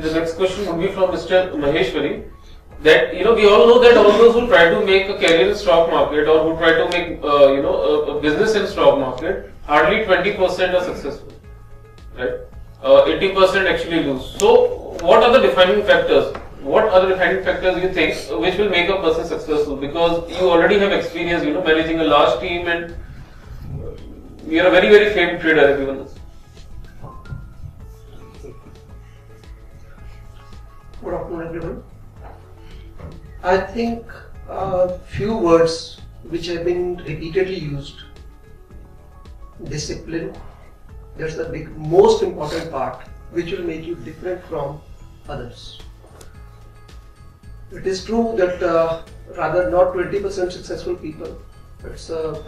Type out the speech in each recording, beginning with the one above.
the next question would be from Mr. Maheswari. That you know, we all know that all those who try to make a career in stock market or who try to make uh, you know a, a business in stock market, hardly 20% are successful, right? Uh, 80% actually lose. So, what are the defining factors? What are the defining factors you think which will make a person successful? Because you already have experience, you know, managing a large team and you're a very very famed trader. Everyone knows. I think a few words which have been repeatedly used discipline, that's the big, most important part which will make you different from others. It is true that uh, rather not 20% successful people, it's uh,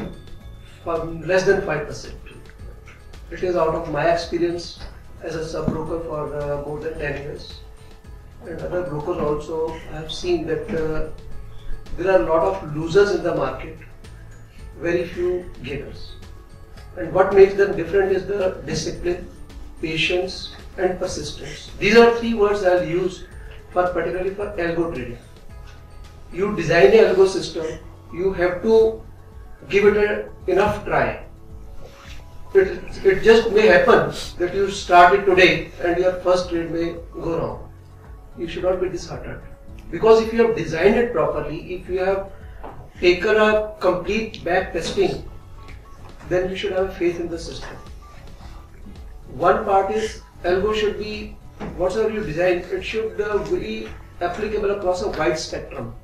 less than 5%. It is out of my experience as a sub broker for uh, more than 10 years and other brokers also have seen that uh, there are a lot of losers in the market, very few gainers. And what makes them different is the discipline, patience, and persistence. These are three words I'll use for particularly for algo trading. You design a algo system, you have to give it a, enough try. It, it just may happen that you start it today and your first trade may go wrong you should not be disheartened. Because if you have designed it properly, if you have taken a complete back testing, then you should have faith in the system. One part is algo should be whatever you design, it should uh, be applicable across a wide spectrum.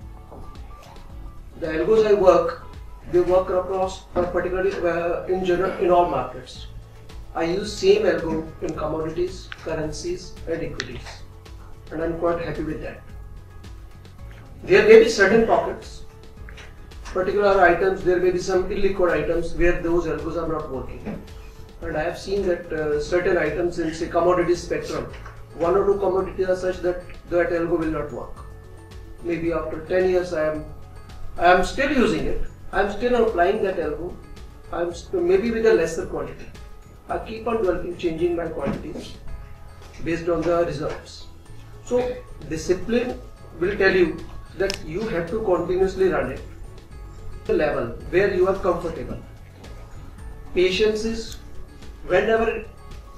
The algos I work, they work across particularly uh, in general in all markets. I use same algo in commodities, currencies, and equities and I'm quite happy with that. There may be certain pockets, particular items, there may be some illiquid items where those algos are not working. And I have seen that uh, certain items in say commodity spectrum, one or two commodities are such that that algo will not work. Maybe after 10 years I am I am still using it. I am still applying that algo. I am maybe with a lesser quantity. I keep on changing my quantities based on the results. So discipline will tell you that you have to continuously run it the level where you are comfortable. Patience is whenever,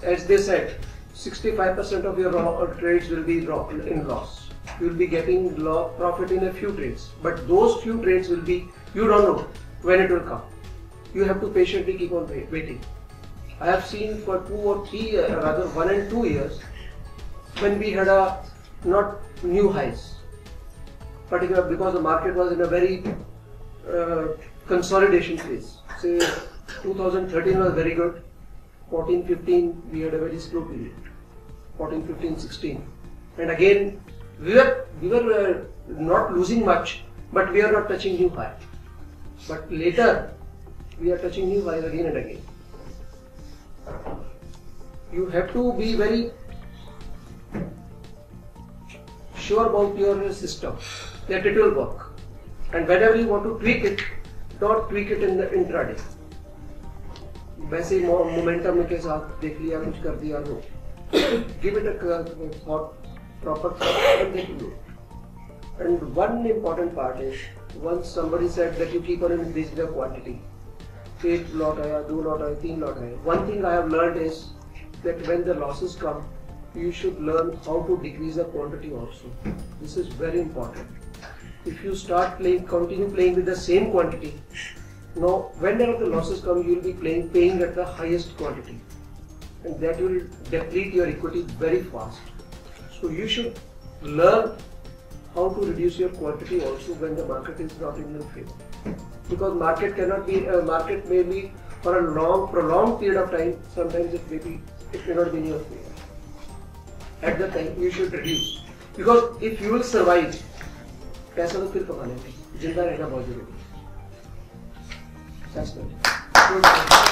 as they said, 65% of your trades will be in loss. You will be getting profit in a few trades, but those few trades will be, you don't know when it will come. You have to patiently keep on waiting. I have seen for two or three, uh, rather one and two years, when we had a not new highs, particularly because the market was in a very uh, consolidation phase. Say 2013 was very good, 14, 15 we had a very slow period, 14, 15, 16, and again we were we were uh, not losing much, but we are not touching new high. But later we are touching new highs again and again. You have to be very sure about your system that it will work. And whenever you want to tweak it, don't tweak it in the intraday. वैसे ही momentum के साथ देख लिया कुछ कर दिया no give it a thought proper thought and then do it and one important part is once somebody said that you keep on increasing the quantity एक lot आया दो lot आया तीन lot आया one thing I have learned is that when the losses come you should learn how to decrease the quantity also. This is very important. If you start playing, continue playing with the same quantity, now whenever the losses come, you will be playing, paying at the highest quantity. And that will deplete your equity very fast. So you should learn how to reduce your quantity also when the market is not in your favor. Because market cannot be, uh, market may be for a long, prolonged period of time, sometimes it may be, it may not be in your favor at the time you should reduce because if you will survive पैसा तो फिर कमा लेंगे ज़िंदा रहना बहुत ज़रूरी है।